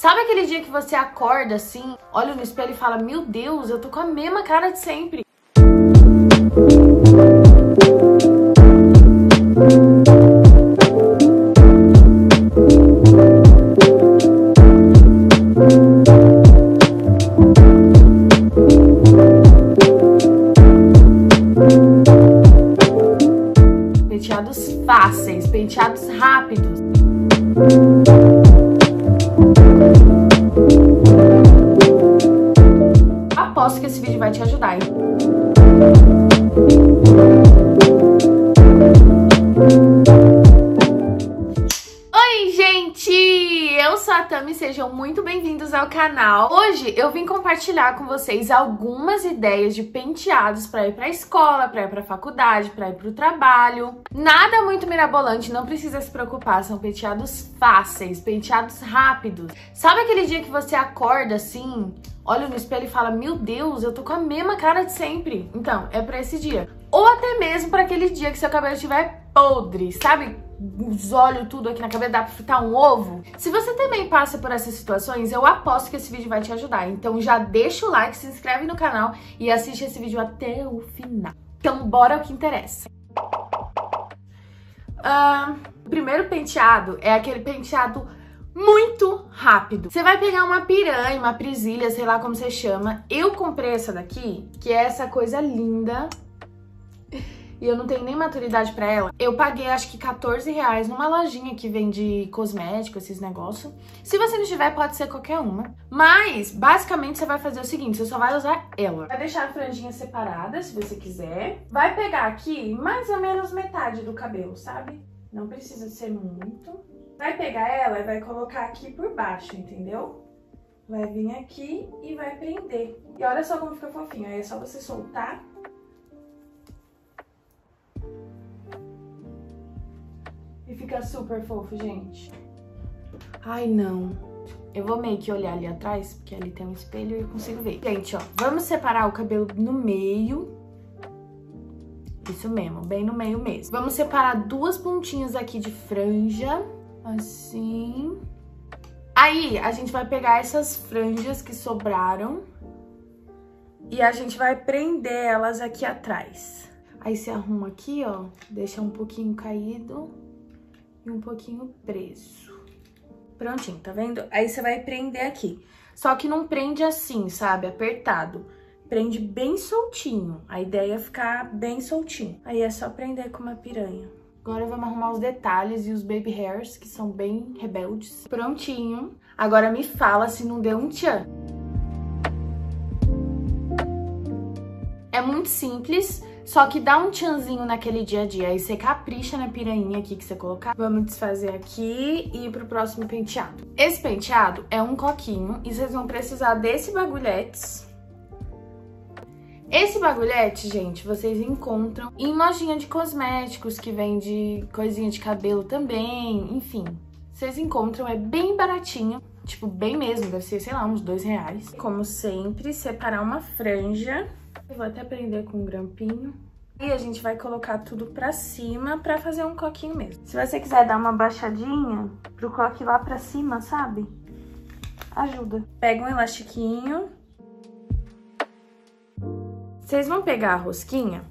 Sabe aquele dia que você acorda assim, olha no espelho e fala: Meu Deus, eu tô com a mesma cara de sempre? Penteados fáceis, penteados rápidos. Aposto que esse vídeo vai te ajudar, hein? Oi, gente! Eu sou a Tami, sejam muito bem-vindos ao canal. Hoje eu vim compartilhar com vocês algumas ideias de penteados para ir para a escola, para ir para a faculdade, para ir para o trabalho. Nada muito mirabolante, não precisa se preocupar, são penteados fáceis, penteados rápidos. Sabe aquele dia que você acorda assim, olha no espelho e fala: "Meu Deus, eu tô com a mesma cara de sempre". Então, é para esse dia. Ou até mesmo para aquele dia que seu cabelo estiver podre, sabe? Os olhos tudo aqui na cabeça, dá pra fritar um ovo? Se você também passa por essas situações, eu aposto que esse vídeo vai te ajudar. Então já deixa o like, se inscreve no canal e assiste esse vídeo até o final. Então bora ao que interessa. Uh, o primeiro penteado é aquele penteado muito rápido. Você vai pegar uma piranha, uma prisilha, sei lá como você chama. Eu comprei essa daqui, que é essa coisa linda e eu não tenho nem maturidade para ela. Eu paguei acho que 14 reais numa lojinha que vende cosmético, esses negócios. Se você não tiver, pode ser qualquer uma. Mas, basicamente, você vai fazer o seguinte, você só vai usar ela. Vai deixar a franjinha separada, se você quiser. Vai pegar aqui mais ou menos metade do cabelo, sabe? Não precisa ser muito. Vai pegar ela e vai colocar aqui por baixo, entendeu? Vai vir aqui e vai prender. E olha só como fica fofinho. Aí é só você soltar fica super fofo, gente. Ai, não. Eu vou meio que olhar ali atrás, porque ali tem um espelho e eu consigo ver. Gente, ó, vamos separar o cabelo no meio. Isso mesmo, bem no meio mesmo. Vamos separar duas pontinhas aqui de franja, assim. Aí, a gente vai pegar essas franjas que sobraram e a gente vai prender elas aqui atrás. Aí você arruma aqui, ó, deixa um pouquinho caído um pouquinho preso. Prontinho, tá vendo? Aí você vai prender aqui. Só que não prende assim, sabe? Apertado. Prende bem soltinho. A ideia é ficar bem soltinho. Aí é só prender com uma piranha. Agora vamos arrumar os detalhes e os baby hairs, que são bem rebeldes. Prontinho. Agora me fala se não deu um tchan. É muito simples, só que dá um tchanzinho naquele dia a dia. Aí você capricha na piranha aqui que você colocar. Vamos desfazer aqui e ir pro próximo penteado. Esse penteado é um coquinho e vocês vão precisar desse bagulhetes. Esse bagulhete, gente, vocês encontram em lojinha de cosméticos que vende coisinha de cabelo também, enfim. Vocês encontram, é bem baratinho, tipo, bem mesmo, deve ser, sei lá, uns dois reais. Como sempre, separar uma franja eu vou até prender com um grampinho. E a gente vai colocar tudo pra cima pra fazer um coquinho mesmo. Se você quiser dar uma baixadinha pro coque lá pra cima, sabe? Ajuda. Pega um elastiquinho. Vocês vão pegar a rosquinha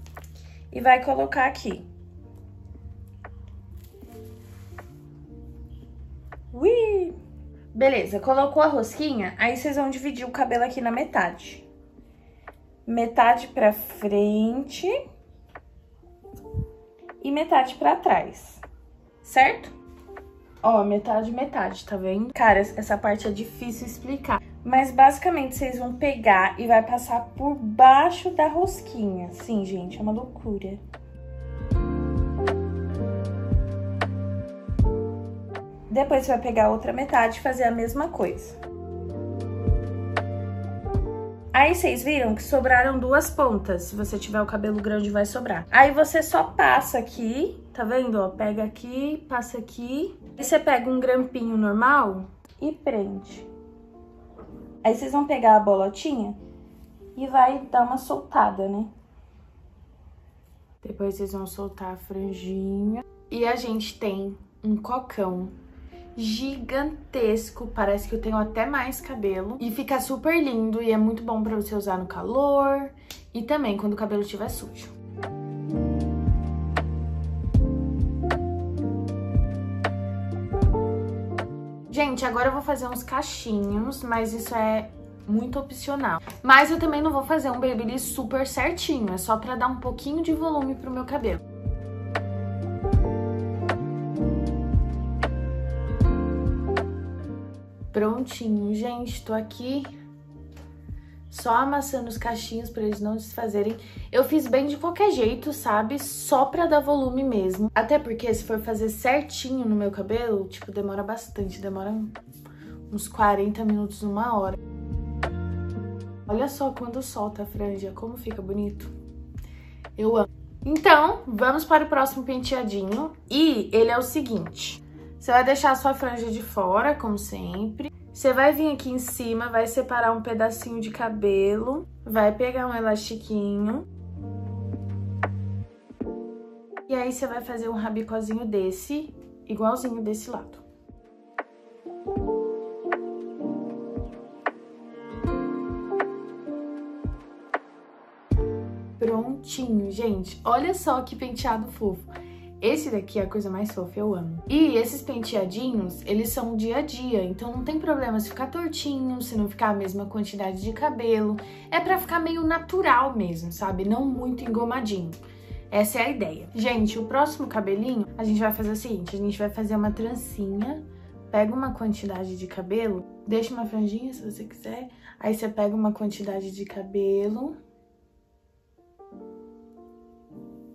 e vai colocar aqui. Ui! Beleza, colocou a rosquinha, aí vocês vão dividir o cabelo aqui na metade metade pra frente e metade pra trás, certo? Ó, metade, metade, tá vendo? Cara, essa parte é difícil explicar. Mas basicamente vocês vão pegar e vai passar por baixo da rosquinha. Sim, gente, é uma loucura. Depois você vai pegar a outra metade e fazer a mesma coisa. Aí vocês viram que sobraram duas pontas. Se você tiver o cabelo grande, vai sobrar. Aí você só passa aqui, tá vendo? Ó, pega aqui, passa aqui. Aí você pega um grampinho normal e prende. Aí vocês vão pegar a bolotinha e vai dar uma soltada, né? Depois vocês vão soltar a franjinha. E a gente tem um cocão gigantesco, parece que eu tenho até mais cabelo. E fica super lindo e é muito bom pra você usar no calor e também quando o cabelo estiver sujo. Gente, agora eu vou fazer uns cachinhos, mas isso é muito opcional. Mas eu também não vou fazer um babyliss super certinho, é só pra dar um pouquinho de volume pro meu cabelo. Prontinho, gente, tô aqui só amassando os cachinhos pra eles não desfazerem. Eu fiz bem de qualquer jeito, sabe? Só pra dar volume mesmo. Até porque se for fazer certinho no meu cabelo, tipo, demora bastante. Demora uns 40 minutos, uma hora. Olha só quando solta a franja, como fica bonito. Eu amo. Então, vamos para o próximo penteadinho. E ele é o seguinte. Você vai deixar a sua franja de fora, como sempre. Você vai vir aqui em cima, vai separar um pedacinho de cabelo, vai pegar um elastiquinho. E aí você vai fazer um rabicozinho desse, igualzinho desse lado. Prontinho, gente. Olha só que penteado fofo. Esse daqui é a coisa mais fofa, eu amo. E esses penteadinhos, eles são dia a dia, então não tem problema se ficar tortinho, se não ficar a mesma quantidade de cabelo. É pra ficar meio natural mesmo, sabe? Não muito engomadinho. Essa é a ideia. Gente, o próximo cabelinho, a gente vai fazer o seguinte, a gente vai fazer uma trancinha, pega uma quantidade de cabelo, deixa uma franjinha se você quiser, aí você pega uma quantidade de cabelo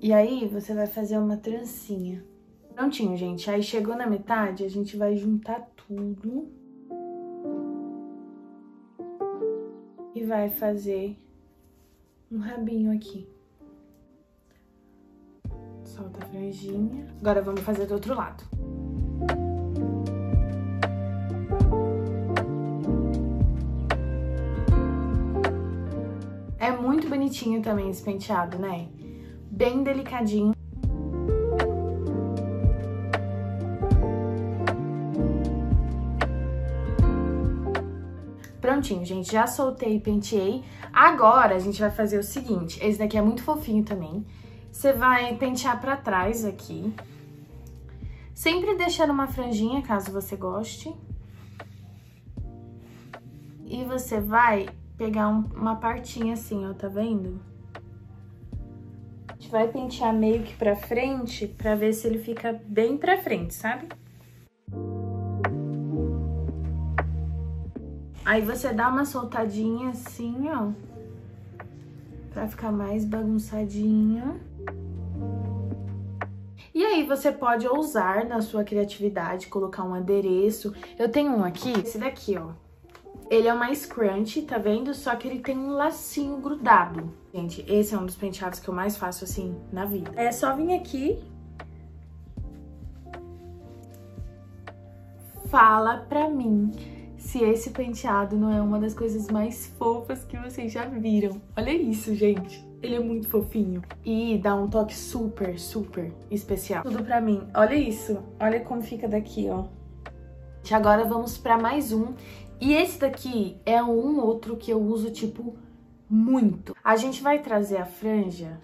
E aí, você vai fazer uma trancinha. Prontinho, gente. Aí, chegou na metade, a gente vai juntar tudo. E vai fazer um rabinho aqui. Solta a franjinha. Agora, vamos fazer do outro lado. É muito bonitinho também esse penteado, né? Bem delicadinho. Prontinho, gente, já soltei e penteei. Agora, a gente vai fazer o seguinte, esse daqui é muito fofinho também. Você vai pentear pra trás aqui. Sempre deixando uma franjinha, caso você goste. E você vai pegar um, uma partinha assim, ó, tá vendo? Gente vai pentear meio que pra frente pra ver se ele fica bem pra frente, sabe? Aí você dá uma soltadinha assim, ó. Pra ficar mais bagunçadinho. E aí você pode ousar na sua criatividade, colocar um adereço. Eu tenho um aqui, esse daqui, ó. Ele é mais crunch, tá vendo? Só que ele tem um lacinho grudado. Gente, esse é um dos penteados que eu mais faço, assim, na vida. É só vir aqui. Fala pra mim se esse penteado não é uma das coisas mais fofas que vocês já viram. Olha isso, gente. Ele é muito fofinho. E dá um toque super, super especial. Tudo pra mim. Olha isso. Olha como fica daqui, ó. Agora vamos pra mais um. E esse daqui é um outro que eu uso, tipo, muito. A gente vai trazer a franja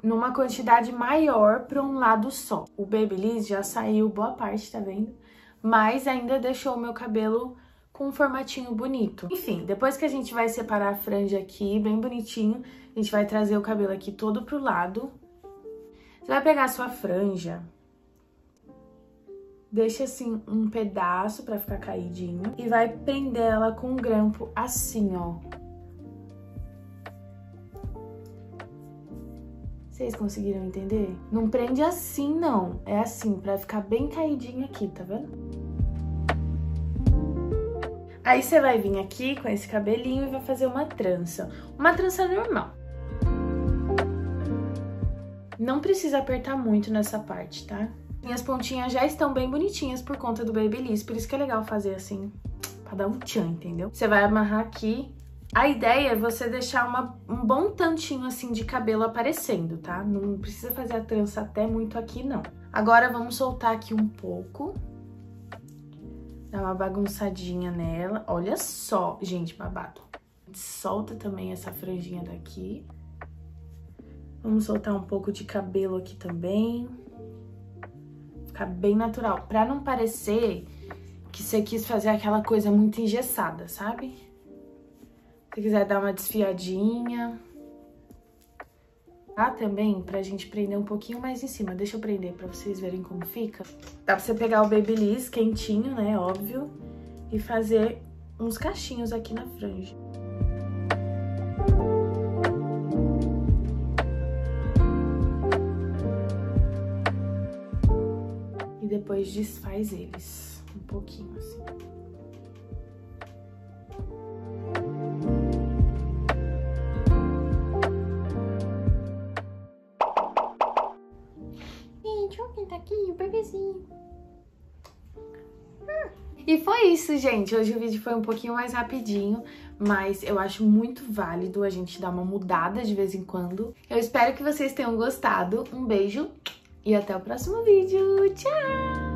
numa quantidade maior para um lado só. O Babyliss já saiu boa parte, tá vendo? Mas ainda deixou o meu cabelo com um formatinho bonito. Enfim, depois que a gente vai separar a franja aqui, bem bonitinho, a gente vai trazer o cabelo aqui todo pro lado. Você vai pegar a sua franja, deixa assim um pedaço pra ficar caidinho e vai prender ela com um grampo assim, ó. Vocês conseguiram entender? Não prende assim, não. É assim, pra ficar bem caidinho aqui, tá vendo? Aí você vai vir aqui com esse cabelinho e vai fazer uma trança. Uma trança normal. Não precisa apertar muito nessa parte, tá? Minhas pontinhas já estão bem bonitinhas por conta do Babyliss, por isso que é legal fazer assim, pra dar um tchan, entendeu? Você vai amarrar aqui. A ideia é você deixar uma, um bom tantinho assim de cabelo aparecendo, tá? Não precisa fazer a trança até muito aqui, não. Agora vamos soltar aqui um pouco. Dá uma bagunçadinha nela. Olha só, gente, babado. Solta também essa franjinha daqui. Vamos soltar um pouco de cabelo aqui também. Ficar bem natural. Pra não parecer que você quis fazer aquela coisa muito engessada, sabe? Se quiser dar uma desfiadinha. Tá? Também pra gente prender um pouquinho mais em cima. Deixa eu prender pra vocês verem como fica. Dá pra você pegar o Babyliss quentinho, né? Óbvio. E fazer uns cachinhos aqui na franja. E depois desfaz eles um pouquinho assim. Gente. Hoje o vídeo foi um pouquinho mais rapidinho, mas eu acho muito válido a gente dar uma mudada de vez em quando. Eu espero que vocês tenham gostado. Um beijo e até o próximo vídeo. Tchau!